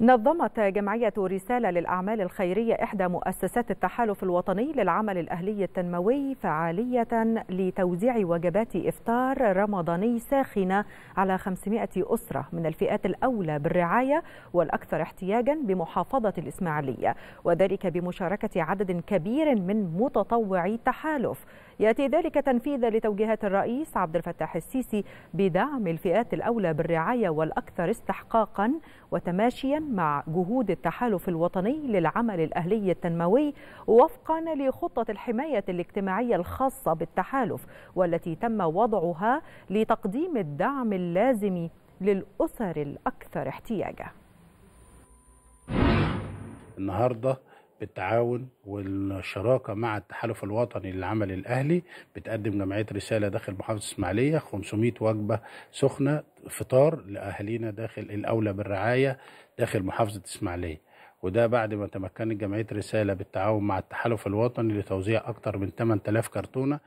نظمت جمعية رسالة للأعمال الخيرية إحدى مؤسسات التحالف الوطني للعمل الأهلي التنموي فعالية لتوزيع وجبات إفطار رمضاني ساخنة على 500 أسرة من الفئات الأولى بالرعاية والأكثر احتياجا بمحافظة الإسماعيلية وذلك بمشاركة عدد كبير من متطوعي التحالف. يأتي ذلك تنفيذا لتوجيهات الرئيس عبد الفتاح السيسي بدعم الفئات الأولى بالرعاية والأكثر استحقاقا وتماشيا مع جهود التحالف الوطني للعمل الأهلي التنموي وفقا لخطة الحماية الاجتماعية الخاصة بالتحالف والتي تم وضعها لتقديم الدعم اللازم للأسر الأكثر احتياجا. النهارده بالتعاون والشراكة مع التحالف الوطني للعمل الأهلي. بتقدم جمعية رسالة داخل محافظة إسماعيلية 500 وجبة سخنة فطار لأهالينا داخل الأولى بالرعاية داخل محافظة إسماعيلية. وده بعد ما تمكنت جمعية رسالة بالتعاون مع التحالف الوطني لتوزيع أكثر من 8000 كرتونة.